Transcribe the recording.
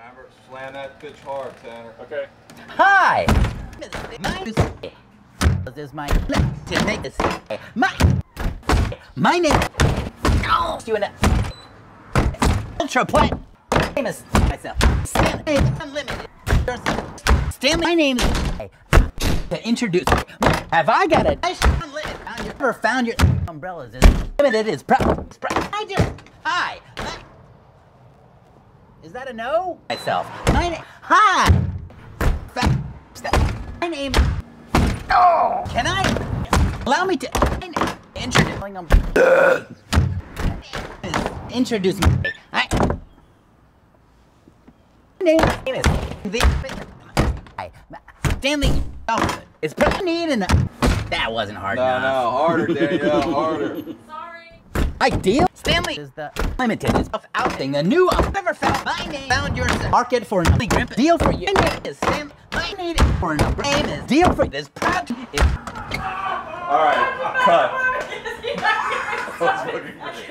Remember, slam that bitch hard, Tanner. Okay. Hi! My this is my to make this my my name oh, you an ultra plat famous myself Stanley Unlimited Stanley my name is to introduce have I got a nice unlimited found your, found your umbrellas is limited is proud I do hi is that a no myself my name hi my name Oh, can I? Allow me to introduce. introduce me. I. Name is the. I, Stanley Alfred is pretty neat and that wasn't hard No, enough. no, harder, Danielle, harder. Sorry. Ideal. Stanley is the limited is of outing the new I've ever found. My name found your market for an grip deal for you. My name is Sam. I need it for an name is deal for this proud All right, cut. Sorry.